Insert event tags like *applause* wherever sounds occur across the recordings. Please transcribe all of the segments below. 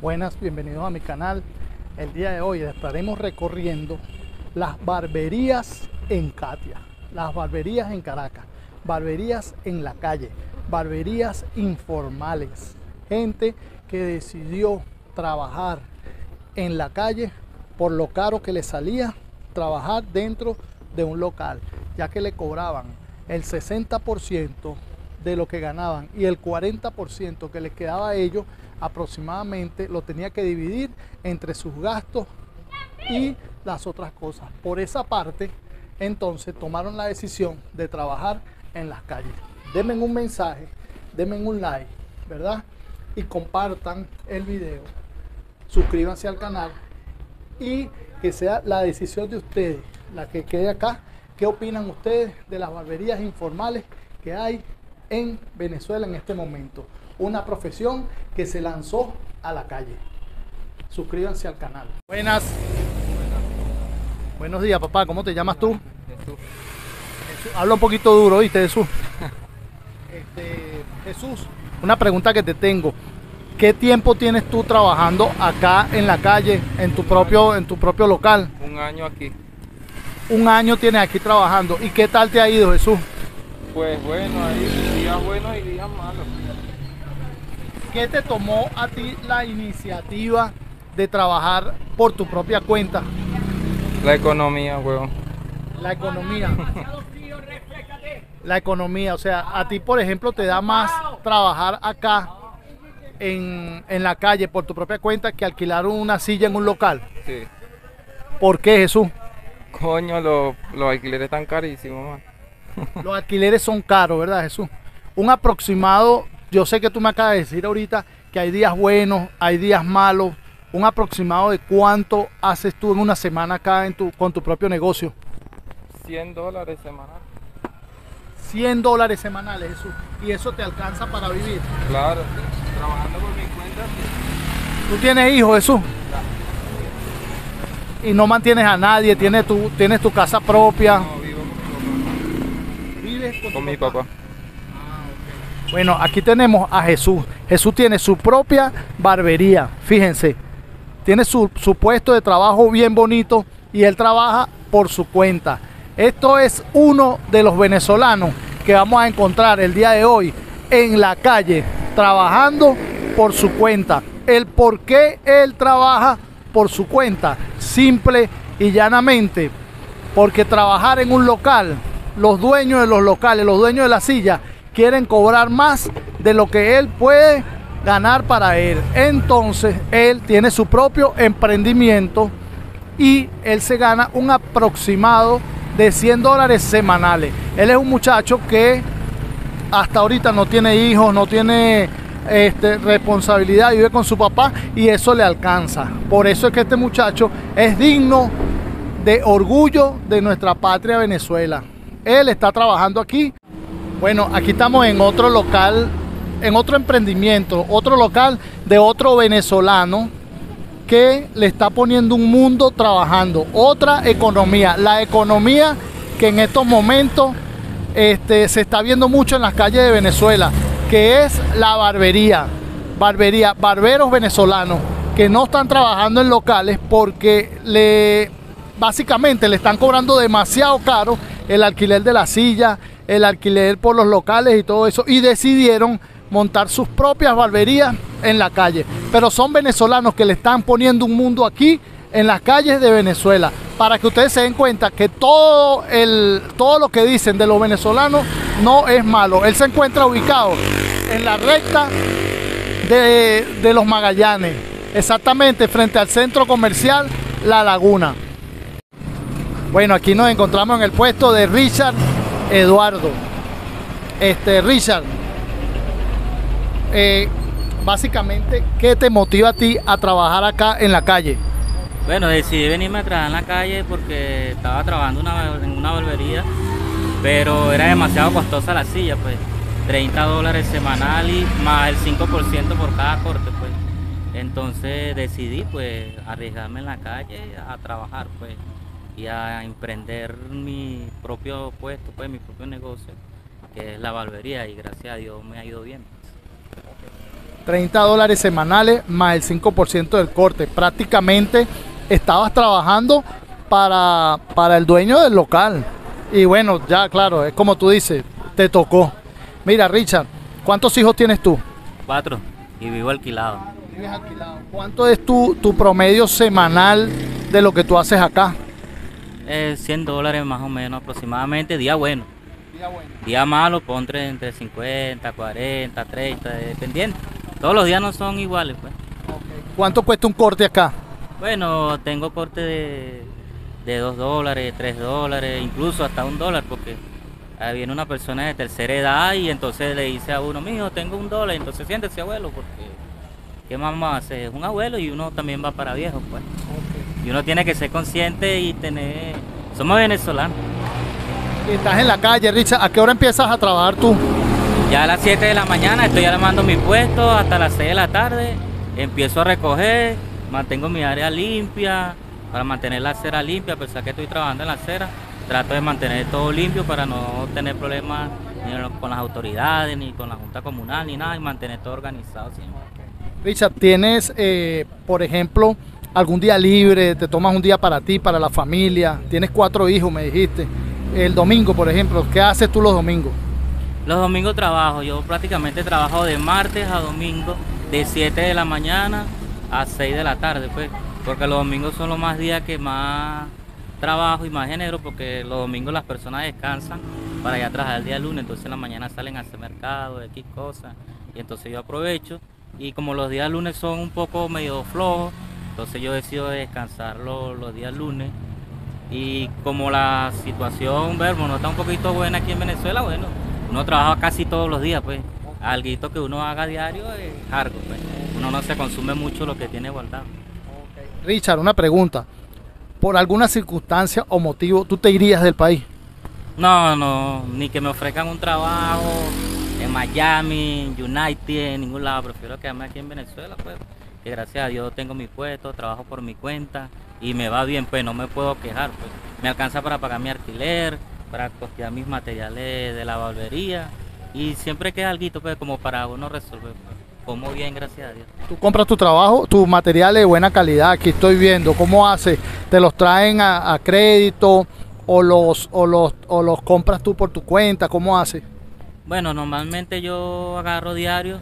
Buenas, bienvenidos a mi canal. El día de hoy estaremos recorriendo las barberías en Katia, las barberías en Caracas, barberías en la calle, barberías informales, gente que decidió trabajar en la calle por lo caro que le salía trabajar dentro de un local, ya que le cobraban el 60% de lo que ganaban y el 40% que les quedaba a ellos aproximadamente lo tenía que dividir entre sus gastos y las otras cosas. Por esa parte, entonces tomaron la decisión de trabajar en las calles. Denme un mensaje, denme un like, ¿verdad? Y compartan el video. Suscríbanse al canal y que sea la decisión de ustedes la que quede acá. ¿Qué opinan ustedes de las barberías informales que hay en Venezuela en este momento? Una profesión que se lanzó a la calle. Suscríbanse al canal. Buenas. Buenos días, papá. ¿Cómo te llamas tú? Jesús. Jesús, Habla un poquito duro, ¿viste, Jesús? *laughs* Este, Jesús, una pregunta que te tengo. ¿Qué tiempo tienes tú trabajando acá en la calle, en tu propio, en tu propio local? Un año aquí. Un año tienes aquí trabajando. ¿Y qué tal te ha ido, Jesús? Pues bueno, hay días buenos y días malos. ¿Qué te tomó a ti la iniciativa de trabajar por tu propia cuenta? La economía, weón. La economía. La economía, o sea, a ti, por ejemplo, te da más trabajar acá en, en la calle por tu propia cuenta que alquilar una silla en un local. Sí. ¿Por qué, Jesús? Coño, los, los alquileres están carísimos, man. Los alquileres son caros, ¿verdad, Jesús? Un aproximado, yo sé que tú me acabas de decir ahorita que hay días buenos, hay días malos. Un aproximado de cuánto haces tú en una semana acá en tu, con tu propio negocio. 100 dólares semanal. 100 dólares semanales, Jesús. Y eso te alcanza para vivir. Claro. Trabajando por mi cuenta. ¿Tú tienes hijos, Jesús? Y no mantienes a nadie, tienes tu, tienes tu casa propia. No, vivo ¿Vives con mi papá. Con mi papá. Bueno, aquí tenemos a Jesús. Jesús tiene su propia barbería, fíjense. Tiene su, su puesto de trabajo bien bonito y él trabaja por su cuenta. Esto es uno de los venezolanos que vamos a encontrar el día de hoy en la calle, trabajando por su cuenta. El por qué él trabaja por su cuenta, simple y llanamente, porque trabajar en un local, los dueños de los locales, los dueños de la silla, quieren cobrar más de lo que él puede ganar para él. Entonces, él tiene su propio emprendimiento y él se gana un aproximado de 100 dólares semanales. Él es un muchacho que hasta ahorita no tiene hijos, no tiene este, responsabilidad, vive con su papá y eso le alcanza. Por eso es que este muchacho es digno de orgullo de nuestra patria Venezuela. Él está trabajando aquí. Bueno, aquí estamos en otro local, en otro emprendimiento, otro local de otro venezolano que le está poniendo un mundo trabajando, otra economía, la economía que en estos momentos este, se está viendo mucho en las calles de Venezuela, que es la barbería, barbería, barberos venezolanos que no están trabajando en locales porque le básicamente le están cobrando demasiado caro el alquiler de la silla, el alquiler por los locales y todo eso y decidieron montar sus propias barberías en la calle. Pero son venezolanos que le están poniendo un mundo aquí en las calles de Venezuela. Para que ustedes se den cuenta que todo, el, todo lo que dicen de los venezolanos no es malo. Él se encuentra ubicado en la recta de, de los Magallanes, exactamente frente al centro comercial La Laguna. Bueno, aquí nos encontramos en el puesto de Richard Eduardo. Este, Richard, eh, básicamente, ¿qué te motiva a ti a trabajar acá en la calle? Bueno, decidí venirme a trabajar en la calle porque estaba trabajando en una barbería, pero era demasiado costosa la silla, pues. 30 dólares semanal y más el 5% por cada corte, pues. Entonces decidí, pues, arriesgarme en la calle a trabajar, pues, y a emprender mi propio puesto, pues, mi propio negocio, que es la barbería, y gracias a Dios me ha ido bien. 30 dólares semanales más el 5% del corte. Prácticamente estabas trabajando para, para el dueño del local. Y bueno, ya claro, es como tú dices, te tocó. Mira, Richard, ¿cuántos hijos tienes tú? Cuatro. Y vivo alquilado. Vives alquilado. ¿Cuánto es tu, tu promedio semanal de lo que tú haces acá? Eh, 100 dólares más o menos aproximadamente, día bueno. Día bueno. Día malo, pondré entre 50, 40, 30, dependiendo. Todos los días no son iguales, pues. ¿Cuánto cuesta un corte acá? Bueno, tengo corte de, de 2 dólares, 3 dólares, incluso hasta un dólar, porque ahí viene una persona de tercera edad y entonces le dice a uno, mijo, tengo un dólar, entonces siéntese abuelo, porque ¿qué más hacer? Es un abuelo y uno también va para viejo, pues. Y uno tiene que ser consciente y tener... Somos venezolanos. Estás en la calle, Richard. ¿A qué hora empiezas a trabajar tú? Ya a las 7 de la mañana estoy armando mi puesto hasta las 6 de la tarde. Empiezo a recoger, mantengo mi área limpia para mantener la acera limpia, a pesar que estoy trabajando en la acera. Trato de mantener todo limpio para no tener problemas ni con las autoridades, ni con la Junta Comunal, ni nada, y mantener todo organizado siempre. Richard, ¿tienes, eh, por ejemplo, algún día libre? ¿Te tomas un día para ti, para la familia? Tienes cuatro hijos, me dijiste. El domingo, por ejemplo, ¿qué haces tú los domingos? Los domingos trabajo, yo prácticamente trabajo de martes a domingo, de 7 de la mañana a 6 de la tarde, pues, porque los domingos son los más días que más trabajo y más género, porque los domingos las personas descansan para ya trabajar el día lunes, entonces en la mañana salen a hacer mercado, X cosas, y entonces yo aprovecho, y como los días lunes son un poco medio flojos, entonces yo decido descansar los, los días lunes, y como la situación, verbo, no está un poquito buena aquí en Venezuela, bueno, uno trabaja casi todos los días, pues. Algo que uno haga diario es algo, pues. Uno no se consume mucho lo que tiene guardado. Richard, una pregunta. ¿Por alguna circunstancia o motivo tú te irías del país? No, no, ni que me ofrezcan un trabajo en Miami, en United, en ningún lado. Prefiero quedarme aquí en Venezuela, pues. Que gracias a Dios tengo mi puesto, trabajo por mi cuenta y me va bien, pues no me puedo quejar, pues. Me alcanza para pagar mi alquiler, para costear mis materiales de la barbería y siempre queda algo pues, como para uno resolver. Pues. Como bien, gracias a Dios. Tú compras tu trabajo, tus materiales de buena calidad, aquí estoy viendo, ¿cómo hace? ¿Te los traen a, a crédito o los, o, los, o los compras tú por tu cuenta? ¿Cómo hace? Bueno, normalmente yo agarro diario,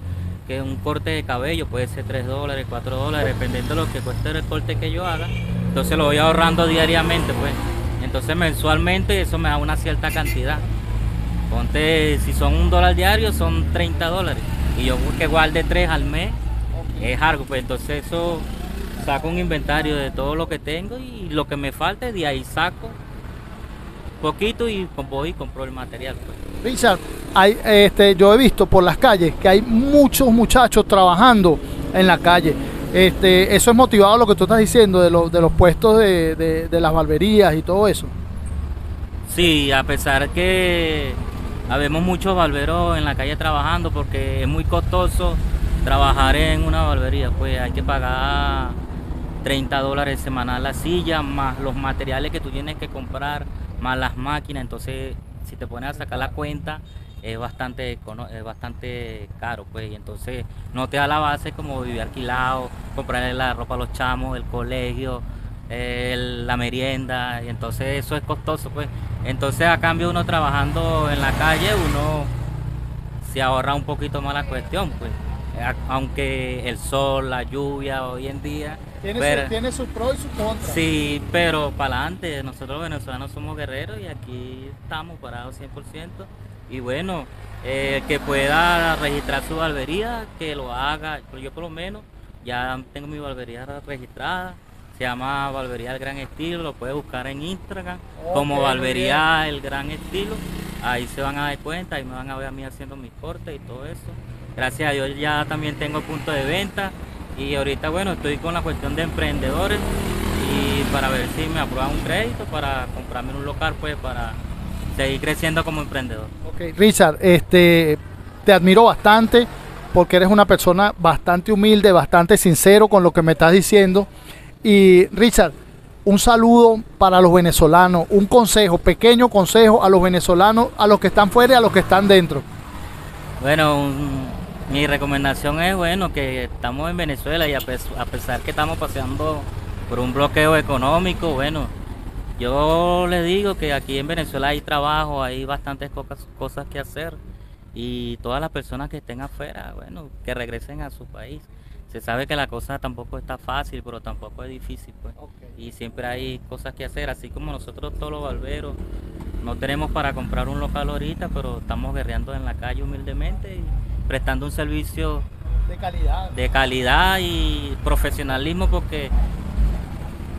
que un corte de cabello puede ser 3 dólares, 4 dólares, dependiendo de lo que cueste el corte que yo haga. Entonces lo voy ahorrando diariamente, pues. Entonces mensualmente eso me da una cierta cantidad. Ponte, si son un dólar diario, son 30 dólares. Y yo que guarde 3 al mes, es algo. Pues entonces eso saco un inventario de todo lo que tengo y lo que me falte, de ahí saco poquito y voy y compro el material. Pues. Richard, hay, este, yo he visto por las calles que hay muchos muchachos trabajando en la calle. Este, eso es motivado a lo que tú estás diciendo de, lo, de los puestos de, de, de, las barberías y todo eso. Sí, a pesar que habemos muchos barberos en la calle trabajando porque es muy costoso trabajar en una barbería, pues hay que pagar 30 dólares semanal la silla, más los materiales que tú tienes que comprar, más las máquinas, entonces si te pones a sacar la cuenta, es bastante es bastante caro pues y entonces no te da la base como vivir alquilado comprarle la ropa a los chamos el colegio la merienda y entonces eso es costoso pues. Entonces a cambio uno trabajando en la calle uno se ahorra un poquito más la cuestión pues. Aunque el sol la lluvia hoy en día tiene, pero, su, tiene sus pros y sus contras sí pero para adelante nosotros venezolanos somos guerreros y aquí estamos parados 100% y bueno, eh, que pueda registrar su barbería, que lo haga. Yo por lo menos ya tengo mi barbería registrada. Se llama Barbería El Gran Estilo, lo puede buscar en Instagram como Barbería El Gran Estilo. Ahí se van a dar cuenta, ahí me van a ver a mí haciendo mis cortes y todo eso. Gracias a Dios ya también tengo punto de venta y ahorita bueno estoy con la cuestión de emprendedores y para ver si me aprueban un crédito para comprarme un local pues para seguir creciendo como emprendedor. Ok, Richard, este, te admiro bastante porque eres una persona bastante humilde, bastante sincero con lo que me estás diciendo. Y Richard, un saludo para los venezolanos, un consejo, pequeño consejo a los venezolanos, a los que están fuera y a los que están dentro. Bueno, un Mi recomendación es, bueno, que estamos en Venezuela y a, pesar que estamos pasando por un bloqueo económico, bueno, yo les digo que aquí en Venezuela hay trabajo, hay bastantes cosas que hacer y todas las personas que estén afuera, bueno, que regresen a su país. Se sabe que la cosa tampoco está fácil, pero tampoco es difícil, pues. Y siempre hay cosas que hacer, así como nosotros todos los barberos no tenemos para comprar un local ahorita, pero estamos guerreando en la calle humildemente y prestando un servicio de calidad, de calidad y profesionalismo porque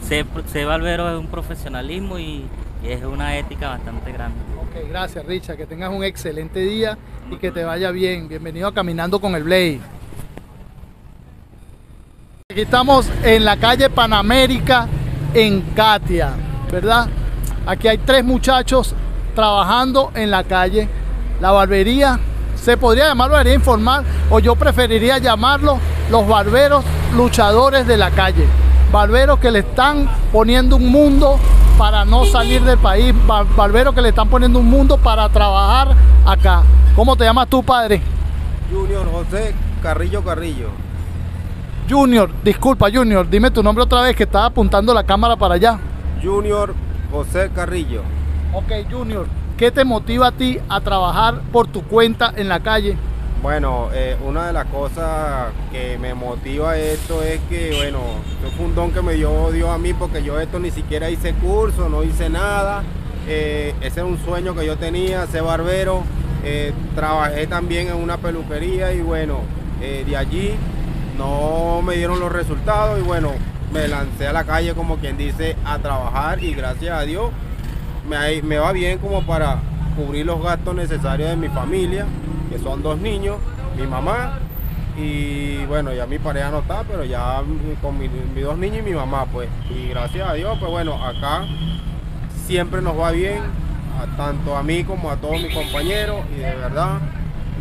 ser, ser barbero es un profesionalismo y, es una ética bastante grande. Ok, gracias Richard, que tengas un excelente día y que te vaya bien. Bienvenido a Caminando con el Blade. Aquí estamos en la calle Panamérica en Katia, ¿verdad? Aquí hay tres muchachos trabajando en la calle. La barbería, se podría llamar barbería informal o yo preferiría llamarlo los barberos luchadores de la calle barberos que le están poniendo un mundo para no salir del país, barberos que le están poniendo un mundo para trabajar acá. ¿Cómo te llamas tú, padre? Junior José Carrillo Carrillo. Junior, disculpa Junior, dime tu nombre otra vez que estaba apuntando la cámara para allá. Junior José Carrillo. Ok, Junior, ¿qué te motiva a ti a trabajar por tu cuenta en la calle? Bueno, eh, una de las cosas que me motiva esto es que, bueno, fue un don que me dio Dios a mí porque yo esto ni siquiera hice curso, no hice nada. Eh, ese es un sueño que yo tenía, ser barbero. Eh, trabajé también en una peluquería y bueno, de allí no me dieron los resultados y bueno, me lancé a la calle como quien dice a trabajar y gracias a Dios me, va bien como para cubrir los gastos necesarios de mi familia que son dos niños, mi mamá y bueno, ya mi pareja no está, pero ya con mis dos niños y mi mamá, pues. Y gracias a Dios, pues bueno, acá siempre nos va bien, tanto a mí como a todos mis compañeros y de verdad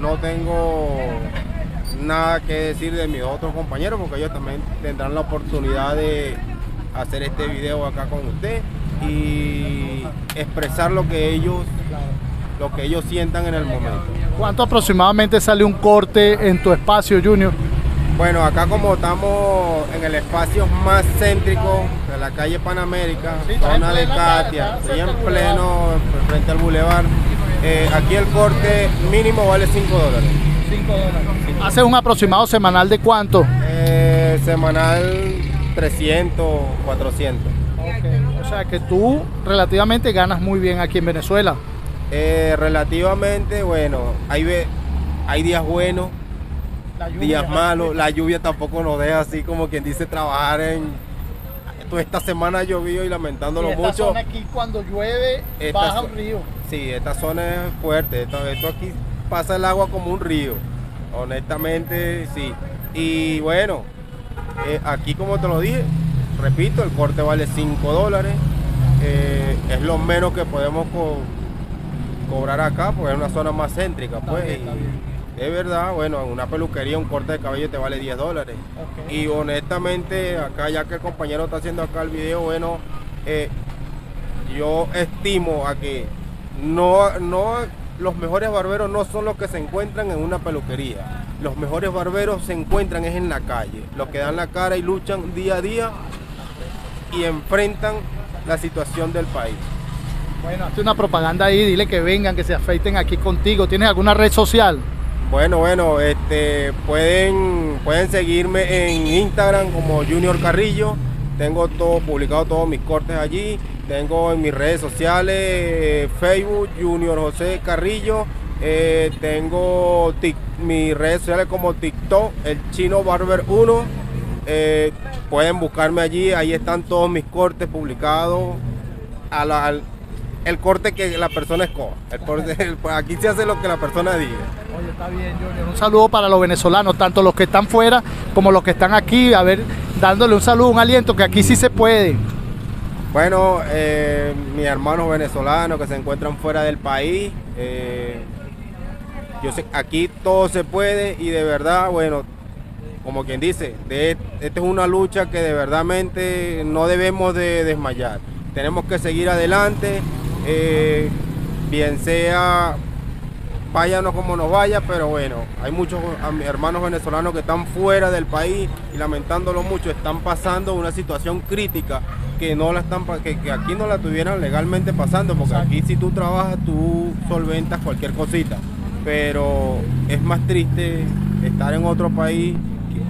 no tengo nada que decir de mis otros compañeros porque ellos también tendrán la oportunidad de hacer este video acá con usted y expresar lo que ellos lo que ellos sientan en el momento. ¿Cuánto aproximadamente sale un corte en tu espacio, Junior? Bueno, acá como estamos en el espacio más céntrico de la calle Panamérica, zona de Katia, estoy en pleno frente al bulevar, eh, aquí el corte mínimo vale 5 dólares. 5 dólares. ¿Haces un aproximado semanal de cuánto? Eh, semanal 300, 400. O sea que tú relativamente ganas muy bien aquí en Venezuela. Eh, relativamente, bueno, hay, hay días buenos, días malos, la lluvia tampoco nos deja así como quien dice trabajar en... Toda esta semana llovió y lamentándolo esta mucho. Zona aquí cuando llueve baja un río. Sí, esta zona es fuerte, esto, aquí pasa el agua como un río, honestamente sí. Y bueno, eh, aquí como te lo dije, repito, el corte vale 5 dólares, eh, es lo menos que podemos cobrar acá, porque es una zona más céntrica, pues. es verdad, bueno, en una peluquería un corte de cabello te vale 10 dólares. Y honestamente, acá ya que el compañero está haciendo acá el video, bueno, eh, yo estimo a que no, no, los mejores barberos no son los que se encuentran en una peluquería. Los mejores barberos se encuentran es en la calle, los que dan la cara y luchan día a día y enfrentan la situación del país. Bueno, hazte una propaganda ahí, dile que vengan, que se afeiten aquí contigo. ¿Tienes alguna red social? Bueno, bueno, este, pueden, pueden seguirme en Instagram como Junior Carrillo. Tengo todo publicado todos mis cortes allí. Tengo en mis redes sociales Facebook Junior José Carrillo. Eh, tengo mis redes sociales como TikTok, el Chino Barber 1. Eh, pueden buscarme allí, ahí están todos mis cortes publicados. A la, el corte que la persona escoja. *laughs* aquí se hace lo que la persona diga. Oye, está bien, Junior. Un saludo para los venezolanos, tanto los que están fuera como los que están aquí. A ver, dándole un saludo, un aliento, que aquí sí se puede. Bueno, eh, mis hermanos venezolanos que se encuentran fuera del país, eh, yo sé, aquí todo se puede y de verdad, bueno, como quien dice, de, esta es una lucha que de verdad no debemos de desmayar. Tenemos que seguir adelante, eh, bien sea váyanos como nos vaya, pero bueno, hay muchos hermanos venezolanos que están fuera del país y lamentándolo mucho, están pasando una situación crítica que no la están que, que aquí no la tuvieran legalmente pasando, porque aquí si tú trabajas tú solventas cualquier cosita, pero es más triste estar en otro país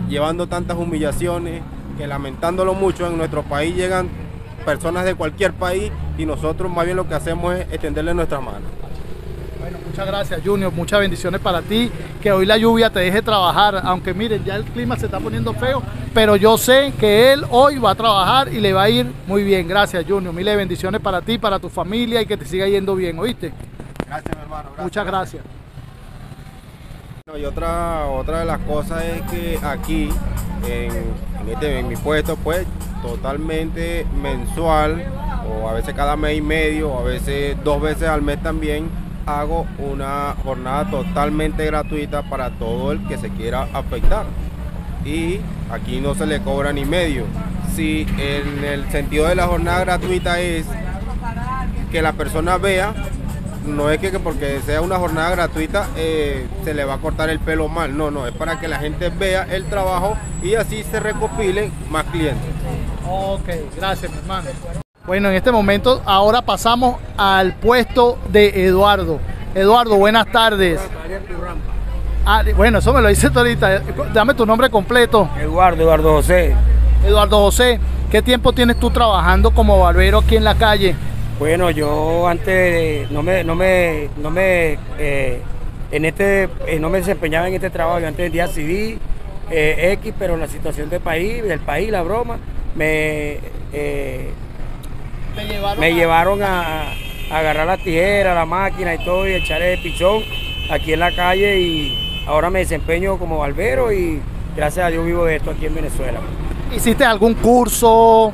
llevando tantas humillaciones que lamentándolo mucho en nuestro país llegan personas de cualquier país y nosotros más bien lo que hacemos es extenderle nuestras manos. Bueno, muchas gracias Junior, muchas bendiciones para ti, que hoy la lluvia te deje trabajar, aunque miren, ya el clima se está poniendo feo, pero yo sé que él hoy va a trabajar y le va a ir muy bien. Gracias Junior, miles de bendiciones para ti, para tu familia y que te siga yendo bien, ¿oíste? Gracias mi hermano. muchas gracias. Y otra, otra de las cosas es que aquí, en, este, en mi puesto, pues totalmente mensual, o a veces cada mes y medio, o a veces dos veces al mes también, hago una jornada totalmente gratuita para todo el que se quiera afectar. Y aquí no se le cobra ni medio. Si en el sentido de la jornada gratuita es que la persona vea, no es que, porque sea una jornada gratuita eh, se le va a cortar el pelo mal, no, no, es para que la gente vea el trabajo y así se recopilen más clientes. Ok, gracias mi hermano. Bueno, en este momento ahora pasamos al puesto de Eduardo. Eduardo, buenas tardes. Ah, bueno, eso me lo dice ahorita. Dame tu nombre completo. Eduardo, Eduardo José. Eduardo José, ¿qué tiempo tienes tú trabajando como barbero aquí en la calle? Bueno, yo antes no me, no me, no me, eh, en este, eh, no me desempeñaba en este trabajo. Yo antes vendía CD, eh, X, pero la situación del país, del país, la broma, me me llevaron a, agarrar la tijera, la máquina y todo y echar el pichón aquí en la calle y ahora me desempeño como barbero y gracias a Dios vivo de esto aquí en Venezuela. ¿Hiciste algún curso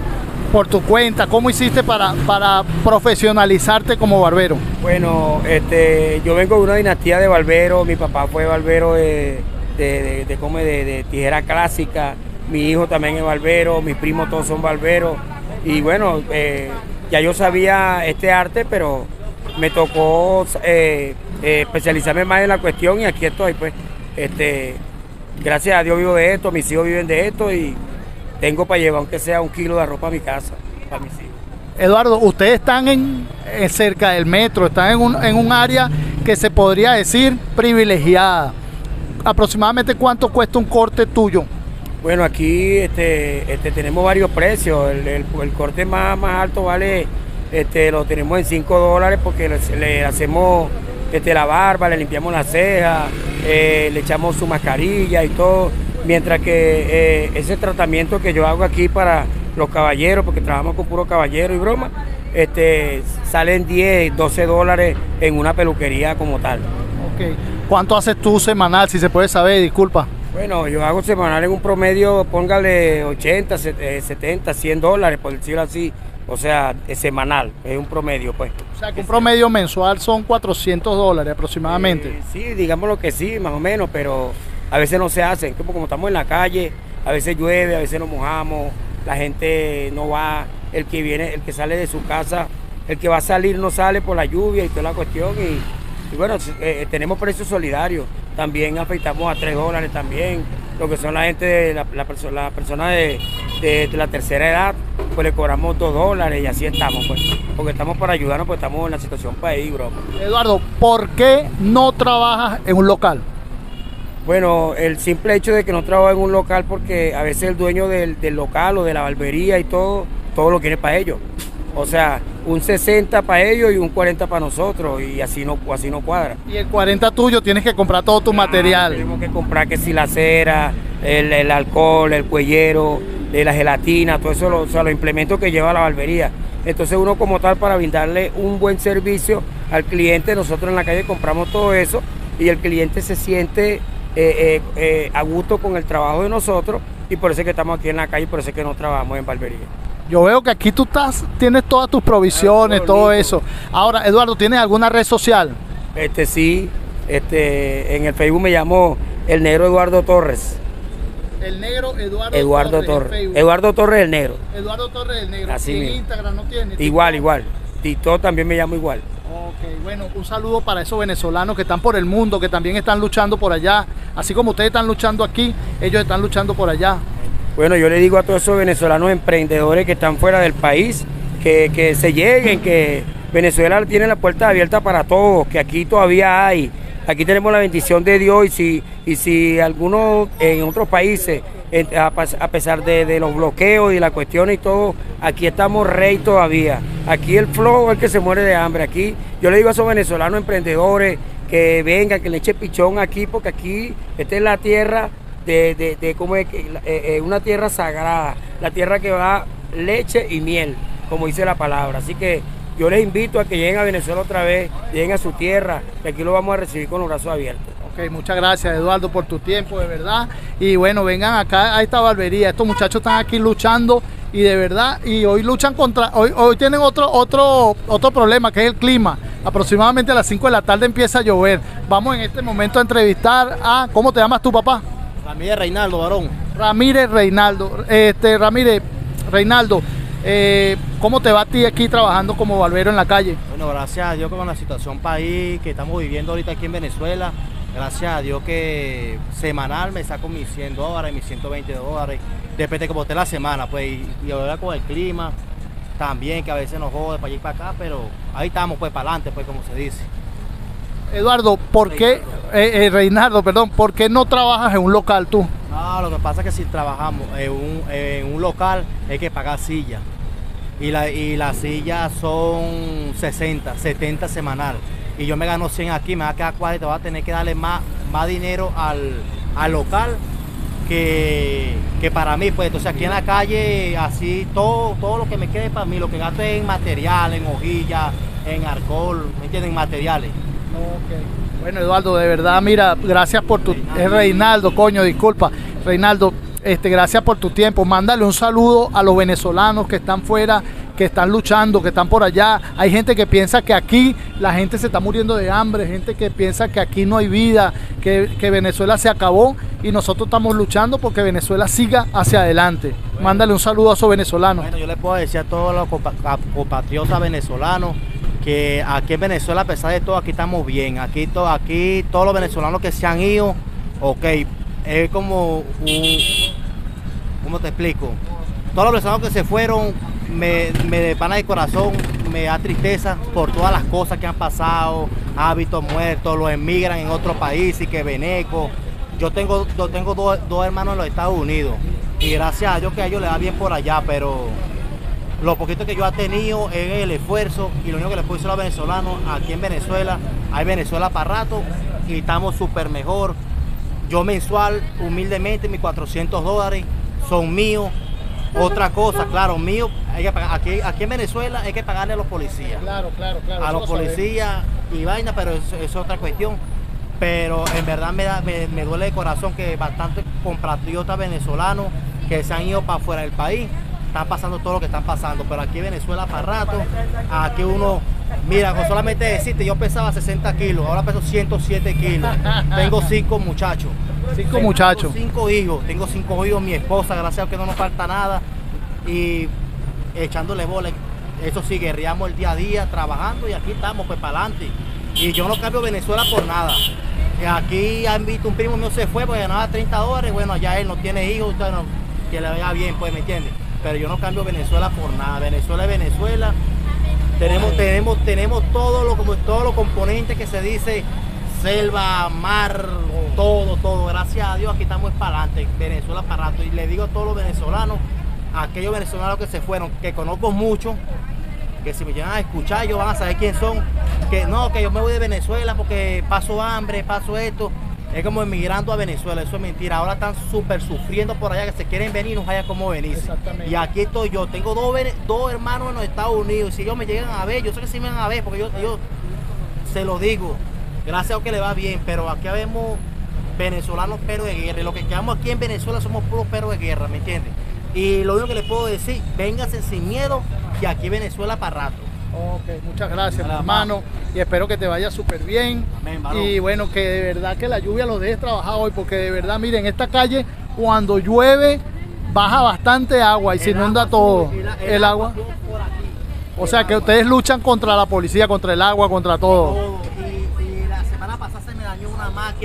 por tu cuenta? ¿Cómo hiciste para, para profesionalizarte como barbero? Bueno, este, yo vengo de una dinastía de barberos, mi papá fue barbero de, de, de, tijera clásica, mi hijo también es barbero, mis primos todos son barberos y bueno, eh, ya yo sabía este arte, pero me tocó eh, eh, especializarme más en la cuestión y aquí estoy, pues. Este, gracias a Dios vivo de esto, mis hijos viven de esto y tengo para llevar aunque sea un kilo de ropa a mi casa, para mis hijos. Eduardo, ustedes están en, cerca del metro, están en un, en un área que se podría decir privilegiada. ¿Aproximadamente cuánto cuesta un corte tuyo? Bueno, aquí este, este, tenemos varios precios. El, corte más, más alto vale, este, lo tenemos en 5 dólares porque le, hacemos este, la barba, le limpiamos la ceja, eh, le echamos su mascarilla y todo. Mientras que eh, ese tratamiento que yo hago aquí para los caballeros, porque trabajamos con puro caballero y broma, este, salen 10, 12 dólares en una peluquería como tal. Okay. ¿Cuánto haces tú semanal, si se puede saber? Disculpa. Bueno, yo hago semanal en un promedio, póngale 80, 70, 100 dólares, por decirlo así. O sea, es semanal, es un promedio, pues. O sea, que un promedio mensual son 400 dólares aproximadamente. Eh, sí, digámoslo que sí, más o menos, pero a veces no se hacen. Como, estamos en la calle, a veces llueve, a veces nos mojamos, la gente no va, el que viene, el que sale de su casa, el que va a salir no sale por la lluvia y toda la cuestión. Y, bueno, eh, tenemos precios solidarios también afeitamos a 3 dólares también. Lo que son la gente, de la, la, persona de, la tercera edad, pues le cobramos 2 dólares y así estamos, pues. Porque estamos para ayudarnos, pues estamos en la situación país, bro. Eduardo, ¿por qué no trabajas en un local? Bueno, el simple hecho de que no trabajo en un local porque a veces el dueño del, del local o de la barbería y todo, todo lo quiere para ellos. O sea, un 60 para ellos y un 40 para nosotros y así no, así no cuadra. Y el 40 tuyo tienes que comprar todo tu material. Tenemos que comprar que si la cera, el, alcohol, el cuellero, la gelatina, todo eso, o sea, los implementos que lleva la barbería. Entonces uno como tal para brindarle un buen servicio al cliente, nosotros en la calle compramos todo eso y el cliente se siente eh, eh, eh, a gusto con el trabajo de nosotros y por eso es que estamos aquí en la calle y por eso es que no trabajamos en barbería. Yo veo que aquí tú estás, tienes todas tus provisiones, ah, todo eso. Ahora, Eduardo, ¿tienes alguna red social? Este sí, este, en el Facebook me llamo el negro Eduardo Torres. El negro Eduardo, Eduardo Torres. Eduardo Torres el negro. Eduardo Torres el negro. Así en Instagram no tiene. Igual, igual. Tito también me llamo igual. Ok, bueno, un saludo para esos venezolanos que están por el mundo, que también están luchando por allá. Así como ustedes están luchando aquí, ellos están luchando por allá. Bueno, yo le digo a todos esos venezolanos emprendedores que están fuera del país que, que se lleguen, que Venezuela tiene la puerta abierta para todos, que aquí todavía hay. Aquí tenemos la bendición de Dios y si, y si algunos en otros países, a, pesar de, los bloqueos y la cuestión y todo, aquí estamos rey todavía. Aquí el flow es el que se muere de hambre. Aquí yo le digo a esos venezolanos emprendedores que vengan, que le eche pichón aquí, porque aquí esta es la tierra de, cómo es eh, eh, una tierra sagrada, la tierra que va leche y miel, como dice la palabra. Así que yo les invito a que lleguen a Venezuela otra vez, lleguen a su tierra, que aquí lo vamos a recibir con los brazos abiertos. Ok, muchas gracias Eduardo por tu tiempo, de verdad. Y bueno, vengan acá a esta barbería. Estos muchachos están aquí luchando y de verdad, y hoy luchan contra, hoy, hoy tienen otro, otro, otro problema que es el clima. Aproximadamente a las 5 de la tarde empieza a llover. Vamos en este momento a entrevistar a, ¿cómo te llamas tu papá? Ramírez Reinaldo, varón. Ramírez Reinaldo. Este, Ramírez Reinaldo, eh, ¿cómo te va a ti aquí trabajando como barbero en la calle? Bueno, gracias a Dios con la situación país que estamos viviendo ahorita aquí en Venezuela, gracias a Dios que semanal me saco mis 100 dólares, mis 120 dólares, depende de cómo esté la semana, pues, y, y ahora con el clima también, que a veces nos jode para allá y para acá, pero ahí estamos, pues, para adelante, pues, como se dice. Eduardo, ¿por qué, eh, eh, Reinaldo, perdón, ¿por qué no trabajas en un local tú? No, lo que pasa es que si trabajamos en un, en un local hay que pagar silla. Y la, y las sillas son 60, 70 semanal. Y yo me gano 100 aquí, me va a quedar 40, voy a tener que darle más, más dinero al, al local que, que para mí. Pues entonces aquí en la calle, así todo, todo lo que me quede para mí, lo que gasto es en material, en hojilla, en alcohol, ¿me entienden? En materiales. Bueno, Eduardo, de verdad, mira, gracias por tu... Es Reinaldo, coño, disculpa. Reinaldo, este, gracias por tu tiempo. Mándale un saludo a los venezolanos que están fuera, que están luchando, que están por allá. Hay gente que piensa que aquí la gente se está muriendo de hambre, gente que piensa que aquí no hay vida, que, que Venezuela se acabó y nosotros estamos luchando porque Venezuela siga hacia adelante. Mándale un saludo a esos venezolanos. Bueno, yo le puedo decir a todos los compatriotas venezolanos que aquí en Venezuela, a pesar de todo, aquí estamos bien. Aquí, to- aquí todos los venezolanos que se han ido, ok, es como un... ¿Cómo te explico? Todos los venezolanos que se fueron, me, me de pana de corazón, me da tristeza por todas las cosas que han pasado, hábitos muertos, los emigran en otro país y que veneco. Yo tengo, yo tengo dos, dos hermanos en los Estados Unidos y gracias a Dios que a ellos les da bien por allá, pero lo poquito que yo he tenido es el esfuerzo y lo único que les puedo decir a los venezolanos, aquí en Venezuela, hay Venezuela para rato y estamos súper mejor. Yo mensual, humildemente, mis 400 dólares son míos. Otra cosa, claro, mío, hay que pagar- aquí, aquí en Venezuela hay que pagarle a los policías Claro, claro, claro. a los policías y vaina, pero eso, eso es otra cuestión. Pero en verdad me, da, me, me duele de corazón que bastantes compatriotas venezolanos que se han ido para fuera del país están pasando todo lo que están pasando. Pero aquí en Venezuela para rato, aquí uno, mira, con solamente decirte, yo pesaba 60 kilos, ahora peso 107 kilos. *laughs* Tengo cinco muchachos. Cinco muchachos. Cinco hijos, tengo cinco hijos, mi esposa, gracias a Dios que no nos falta nada. Y echándole bola. Eso sí, guerreamos el día a día, trabajando y aquí estamos, pues para adelante. Y yo no cambio Venezuela por nada. Y Aquí han visto un primo mío se fue porque ganaba 30 dólares, bueno, allá él no tiene hijos, bueno, que le vaya bien, pues, ¿me entiendes? Pero yo no cambio Venezuela por nada. Venezuela es Venezuela. Tenemos, tenemos, tenemos todo lo, como todos los componentes que se dice selva, mar, todo, todo. Gracias a Dios aquí estamos para adelante, Venezuela para rato. Y le digo a todos los venezolanos, a aquellos venezolanos que se fueron, que conozco mucho, que si me llegan a escuchar ellos van a saber quién son. Que no, que yo me voy de Venezuela porque paso hambre, paso esto. Es como emigrando a Venezuela, eso es mentira. Ahora están súper sufriendo por allá, que se quieren venir y no hayan cómo. Exactamente. Y aquí estoy yo. Tengo dos hermanos en los Estados Unidos. Y si ellos me llegan a ver, yo sé que sí me van a ver, porque yo, yo se lo digo. Gracias a Dios que le va bien, pero aquí vemos venezolanos pero de guerra. Y los que quedamos aquí en Venezuela somos puros perros de guerra, ¿me entiendes? Y lo único que les puedo decir, vénganse sin miedo, que aquí Venezuela para rato. Ok, muchas gracias, mi hermano. Y espero que te vaya súper bien. Amén, y bueno, que de verdad que la lluvia los deje trabajar hoy, porque de verdad, miren, esta calle, cuando llueve, baja bastante agua y se inunda agua todo. El agua. O sea que ustedes luchan contra la policía, contra el agua, contra todo.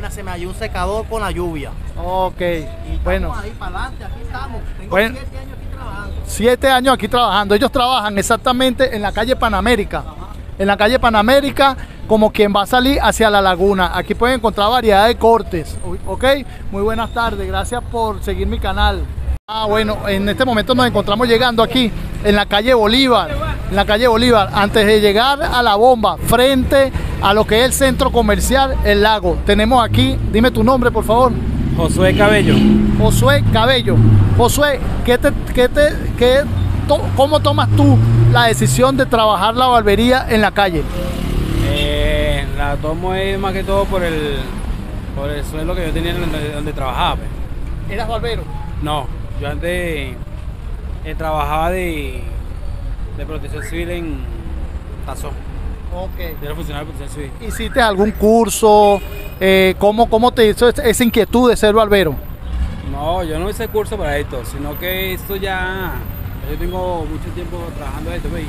Máquina, se me dañó un secador con la lluvia. Ok, Y bueno. ahí para adelante, aquí estamos. Tengo Bueno. siete años aquí trabajando. Siete años aquí trabajando. Ellos trabajan exactamente en la calle Panamérica. En la calle Panamérica, como quien va a salir hacia la laguna. Aquí pueden encontrar variedad de cortes. ¿Ok? Muy buenas tardes. Gracias por seguir mi canal. Ah, bueno, en este momento nos encontramos llegando aquí en la calle Bolívar. En la calle Bolívar, antes de llegar a la bomba, frente a lo que es el centro comercial El Lago. Tenemos aquí, dime tu nombre, por favor. Josué Cabello. Josué Cabello. Josué, ¿qué te, qué te, qué to- ¿cómo tomas tú la decisión de trabajar la barbería en la calle? Eh, la tomo es más que todo por el, por el sueldo que yo tenía donde, donde trabajaba. pues. ¿Eras barbero? No, yo antes eh, trabajaba de, de protección civil en Tazón. Ok. Era funcionario de protección civil. ¿Hiciste algún curso? Eh, ¿cómo, ¿Cómo te hizo esa inquietud de ser barbero? No, yo no hice curso para esto, sino que esto ya, yo tengo mucho tiempo trabajando esto. y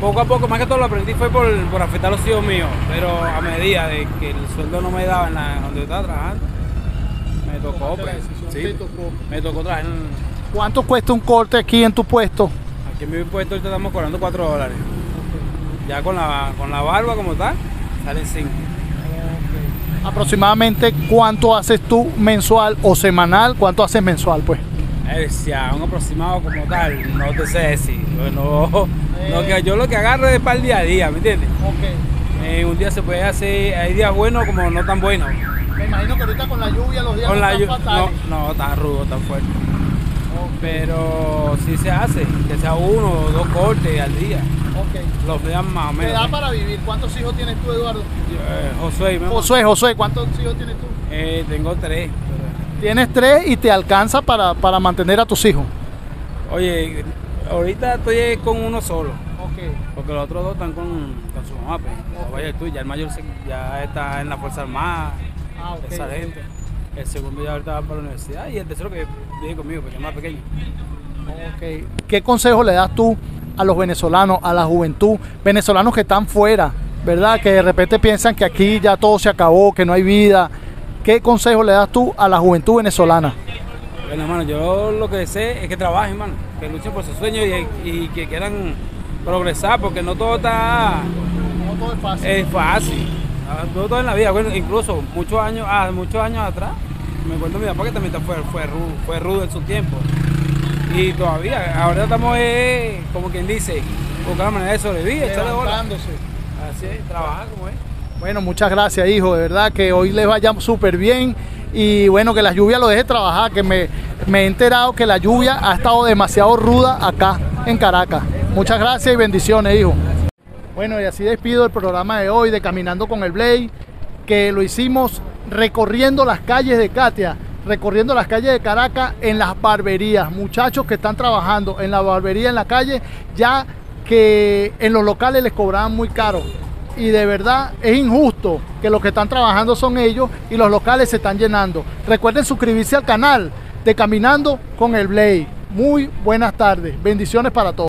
Poco a poco, más que todo lo aprendí fue por, por afectar a los hijos míos, pero a medida de que el sueldo no me daba en la, donde yo estaba trabajando, me tocó, pues, sí, me tocó trabajar en, ¿Cuánto cuesta un corte aquí en tu puesto? aquí en mi puesto ahorita estamos cobrando 4 dólares. Ya con la, con la barba como tal, salen 5. Aproximadamente cuánto haces tú mensual o semanal, cuánto haces mensual, pues. Si a un aproximado como tal, no te sé decir. No, *laughs* lo que, yo lo que agarro es para el día a día, ¿me entiendes? Eh, un día se puede hacer, hay días buenos como no tan buenos. Me imagino que ahorita con la lluvia los días Con la están llu- no, no tan rudo, tan fuerte. Pero sí se hace, que sea uno o dos cortes al día. Ok. Los días más o ¿Te menos. da para vivir? ¿Cuántos hijos tienes tú, Eduardo? Eh, Josué, amor, Josué, Josué, ¿cuántos hijos tienes tú? eh, tengo tres. Tienes tres y te alcanza para, para mantener a tus hijos. Oye, ahorita estoy con uno solo. Ok. Porque los otros dos están con, con su mamá, pues. Ya vaya tú, ya el mayor se- ya está en la Fuerza Armada, Ah, ok, es sargento. El segundo ya ahorita va para la universidad y el tercero que viene conmigo, porque es más pequeño. ¿Qué consejo le das tú a los venezolanos, a la juventud, venezolanos que están fuera, verdad? Que de repente piensan que aquí ya todo se acabó, que no hay vida. ¿Qué consejo le das tú a la juventud venezolana? Bueno, hermano, yo lo que sé es que trabajen, hermano, que luchen por sus sueños y, y que quieran progresar, porque no todo está No todo es fácil. es fácil. Ah, No todo en la vida, bueno, incluso muchos años, ah, muchos años atrás, me acuerdo mi papá que también fue, fue, rudo, fue rudo en su tiempo. Y todavía, ahora estamos, eh, como quien dice, buscando la manera de sobrevivir, echarle bola. Así es, trabajar como es. Bueno, muchas gracias, hijo. De verdad que hoy les vaya súper bien. Y bueno, que la lluvia lo deje trabajar, que me, me he enterado que la lluvia ha estado demasiado ruda acá en Caracas. Muchas gracias y bendiciones, hijo. Bueno, y así despido el programa de hoy de Caminando con el Blade, que lo hicimos recorriendo las calles de Katia, recorriendo las calles de Caracas en las barberías. Muchachos que están trabajando en la barbería en la calle, ya que en los locales les cobraban muy caro. Y de verdad es injusto que los que están trabajando son ellos y los locales se están llenando. Recuerden suscribirse al canal de Caminando con el Blade. Muy buenas tardes. Bendiciones para todos.